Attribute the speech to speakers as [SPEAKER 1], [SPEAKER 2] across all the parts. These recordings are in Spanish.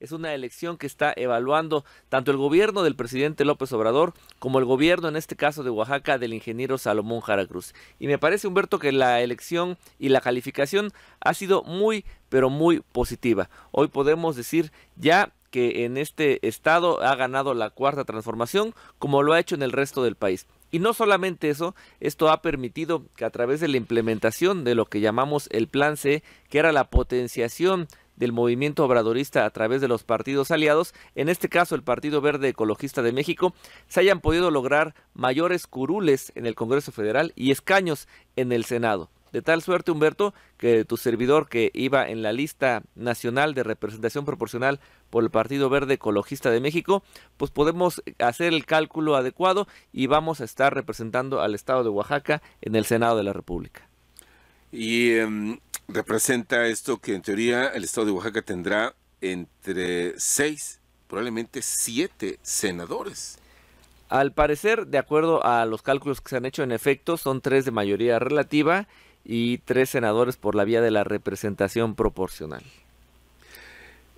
[SPEAKER 1] es una elección que está evaluando tanto el gobierno del presidente López Obrador como el gobierno, en este caso de Oaxaca, del ingeniero Salomón Jara Cruz. Y me parece, Humberto, que la elección y la calificación ha sido muy, pero muy positiva. Hoy podemos decir ya que en este estado ha ganado la cuarta transformación, como lo ha hecho en el resto del país. Y no solamente eso, esto ha permitido que a través de la implementación de lo que llamamos el Plan C, que era la potenciación del movimiento obradorista a través de los partidos aliados, en este caso el Partido Verde Ecologista de México, se hayan podido lograr mayores curules en el Congreso Federal y escaños en el Senado. De tal suerte, Humberto, que tu servidor que iba en la lista nacional de representación proporcional por el Partido Verde Ecologista de México, pues podemos hacer el cálculo adecuado y vamos a estar representando al Estado de Oaxaca en el Senado de la República.
[SPEAKER 2] Y em, representa esto que en teoría el estado de Oaxaca tendrá entre seis, probablemente siete senadores.
[SPEAKER 1] Al parecer, de acuerdo a los cálculos que se han hecho en efecto, son tres de mayoría relativa y tres senadores por la vía de la representación proporcional.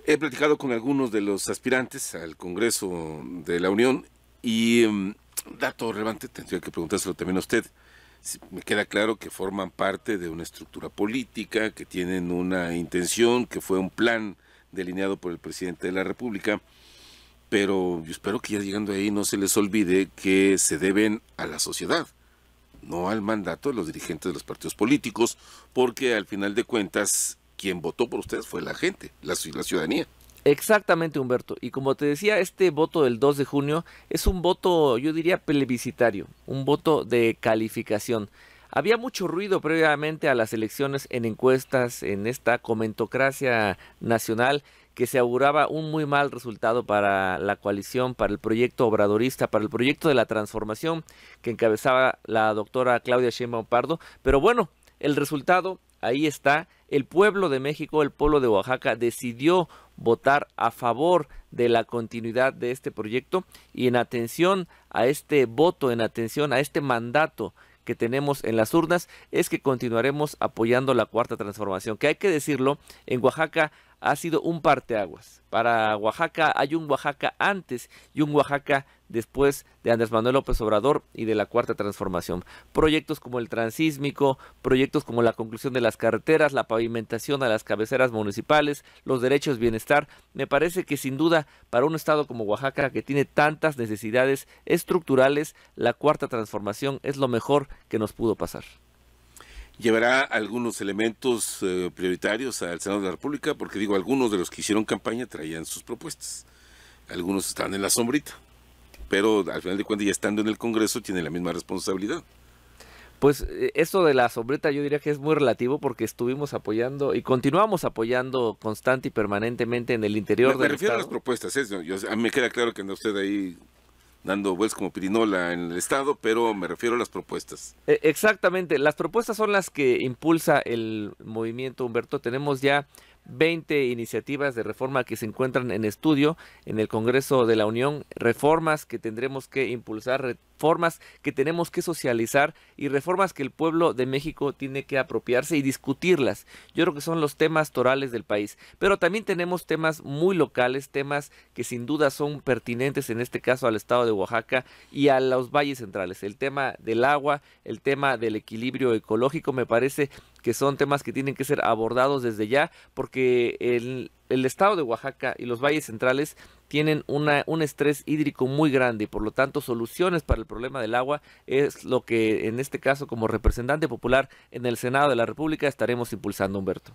[SPEAKER 2] He platicado con algunos de los aspirantes al Congreso de la Unión y um, dato relevante, tendría que preguntárselo también a usted me queda claro que forman parte de una estructura política, que tienen una intención, que fue un plan delineado por el presidente de la República, pero yo espero que ya llegando ahí no se les olvide que se deben a la sociedad, no al mandato de los dirigentes de los partidos políticos, porque al final de cuentas quien votó por ustedes fue la gente, la ciudadanía.
[SPEAKER 1] Exactamente, Humberto. Y como te decía, este voto del 2 de junio es un voto, yo diría, plebiscitario, un voto de calificación. Había mucho ruido previamente a las elecciones en encuestas, en esta comentocracia nacional, que se auguraba un muy mal resultado para la coalición, para el proyecto obradorista, para el proyecto de la transformación que encabezaba la doctora Claudia Sheinbaum Pardo. Pero bueno, el resultado ahí está. El pueblo de México, el pueblo de Oaxaca decidió votar a favor de la continuidad de este proyecto y en atención a este voto, en atención a este mandato que tenemos en las urnas, es que continuaremos apoyando la cuarta transformación, que hay que decirlo, en Oaxaca ha sido un parteaguas. Para Oaxaca hay un Oaxaca antes y un Oaxaca después de Andrés Manuel López Obrador y de la Cuarta Transformación. Proyectos como el transísmico, proyectos como la conclusión de las carreteras, la pavimentación a las cabeceras municipales, los derechos bienestar, me parece que sin duda para un estado como Oaxaca que tiene tantas necesidades estructurales, la Cuarta Transformación es lo mejor que nos pudo pasar
[SPEAKER 2] llevará algunos elementos eh, prioritarios al Senado de la República, porque digo, algunos de los que hicieron campaña traían sus propuestas. Algunos están en la sombrita pero al final de cuentas ya estando en el Congreso tiene la misma responsabilidad.
[SPEAKER 1] Pues eh, eso de la sombreta yo diría que es muy relativo porque estuvimos apoyando y continuamos apoyando constante y permanentemente en el interior
[SPEAKER 2] me, me refiero a las propuestas, ¿eh? a mí me queda claro que anda usted ahí dando vueltas como pirinola en el Estado, pero me refiero a las propuestas.
[SPEAKER 1] E, exactamente, las propuestas son las que impulsa el movimiento Humberto. Tenemos ya 20 iniciativas de reforma que se encuentran en estudio en el Congreso de la Unión, reformas que tendremos que impulsar, reformas que tenemos que socializar y reformas que el pueblo de México tiene que apropiarse y discutirlas. Yo creo que son los temas torales del país, pero también tenemos temas muy locales, temas que sin duda son pertinentes en este caso al estado de Oaxaca y a los valles centrales. El tema del agua, el tema del equilibrio ecológico, me parece que son temas que tienen que ser abordados desde ya porque el, el estado de Oaxaca y los valles centrales tienen una, un estrés hídrico muy grande y por lo tanto soluciones para el problema del agua es lo que en este caso como representante popular en el Senado de la República estaremos impulsando, Humberto.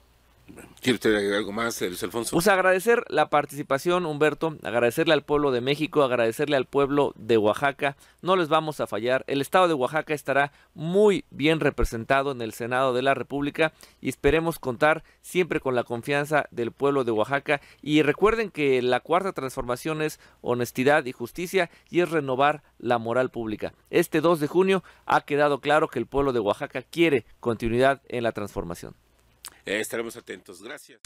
[SPEAKER 2] ¿Quiere usted algo más, Luis Alfonso?
[SPEAKER 1] Pues agradecer la participación, Humberto, agradecerle al pueblo de México, agradecerle al pueblo de Oaxaca. No les vamos a fallar. El estado de Oaxaca estará muy bien representado en el Senado de la República y esperemos contar siempre con la confianza del pueblo de Oaxaca. Y recuerden que la cuarta transformación es honestidad y justicia y es renovar la moral pública. Este 2 de junio ha quedado claro que el pueblo de Oaxaca quiere continuidad en la transformación.
[SPEAKER 2] Estaremos atentos. Gracias.